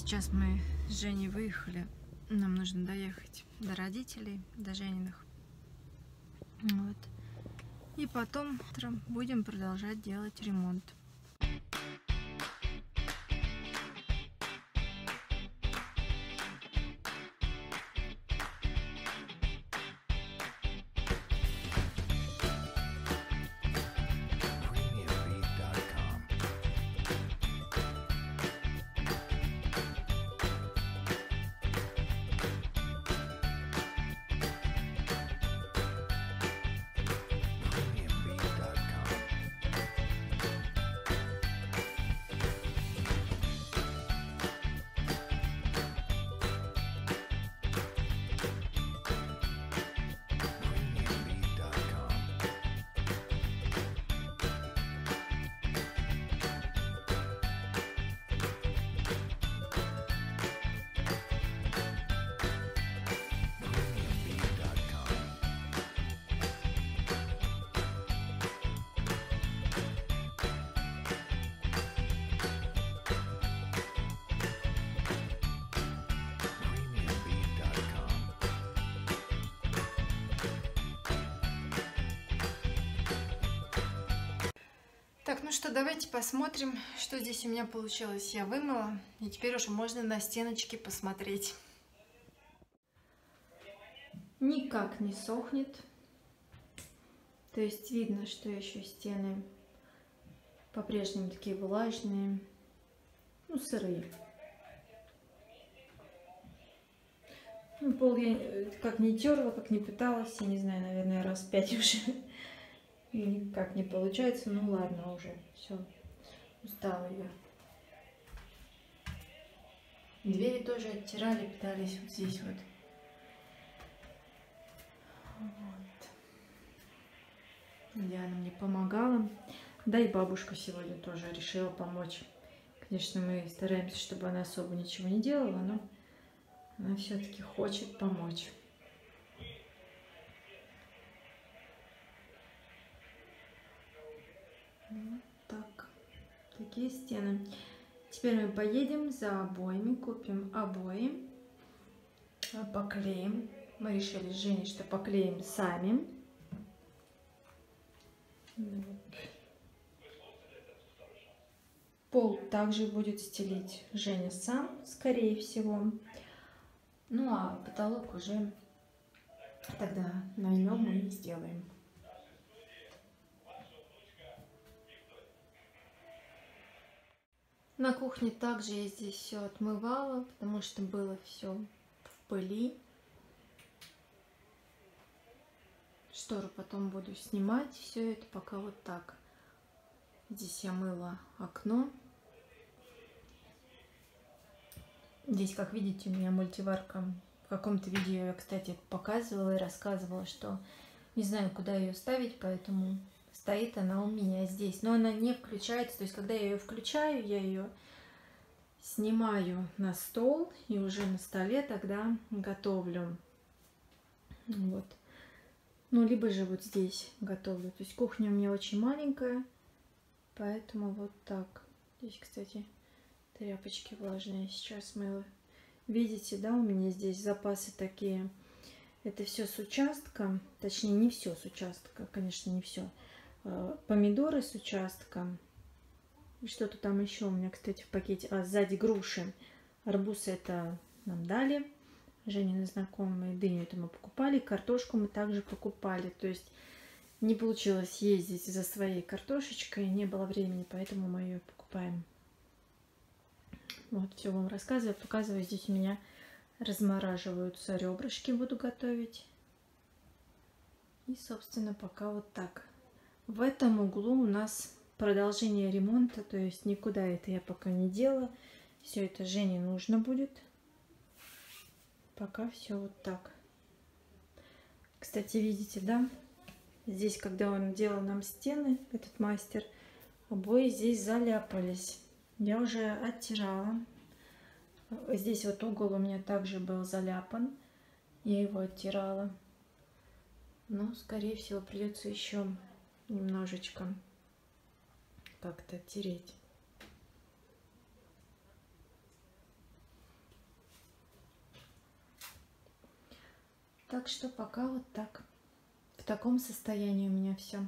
Сейчас мы с Женей выехали. Нам нужно доехать до родителей, до Жениных. Вот. И потом утром будем продолжать делать ремонт. Ну что, давайте посмотрим, что здесь у меня получилось. Я вымыла, и теперь уже можно на стеночки посмотреть. Никак не сохнет. То есть видно, что еще стены по-прежнему такие влажные, ну, сырые. Ну, пол я э, как не терла, как не пыталась, я не знаю, наверное, раз пять уже. Никак не получается. Ну ладно уже, все. Устала я. Двери тоже оттирали, пытались вот здесь вот. Вот. Диана мне помогала. Да и бабушка сегодня тоже решила помочь. Конечно, мы стараемся, чтобы она особо ничего не делала, но она все-таки хочет помочь. Такие стены. Теперь мы поедем за обоями, купим обои, а, поклеим. Мы решили с Женей, что поклеим сами. Пол также будет стелить Женя сам, скорее всего. Ну а потолок уже тогда наймем и сделаем. На кухне также я здесь все отмывала, потому что было все в пыли. Штору потом буду снимать все это пока вот так. Здесь я мыла окно. Здесь, как видите, у меня мультиварка. В каком-то видео я, кстати, показывала и рассказывала, что не знаю, куда ее ставить, поэтому стоит она у меня здесь. Но она не включается, то есть, когда я ее включаю, я ее снимаю на стол и уже на столе тогда готовлю. Вот. Ну, либо же вот здесь готовлю. То есть кухня у меня очень маленькая, поэтому вот так. Здесь, кстати, тряпочки влажные сейчас мыла. Видите, да, у меня здесь запасы такие. Это все с участка, точнее не все с участка, конечно, не все. Помидоры с участка. Что-то там еще у меня, кстати, в пакете. А, сзади груши. Арбуз это нам дали. Женины знакомые. Дыню это мы покупали. Картошку мы также покупали. То есть не получилось ездить за своей картошечкой. Не было времени, поэтому мы ее покупаем. Вот, все вам рассказываю, показываю. Здесь у меня размораживаются ребрышки, буду готовить. И, собственно, пока вот так. В этом углу у нас продолжение ремонта, то есть никуда это я пока не делала. Все это Жене нужно будет. Пока все вот так. Кстати, видите, да? Здесь, когда он делал нам стены, этот мастер, обои здесь заляпались. Я уже оттирала. Здесь вот угол у меня также был заляпан. Я его оттирала. Но, скорее всего, придется еще немножечко как-то тереть. Так что пока вот так. В таком состоянии у меня все.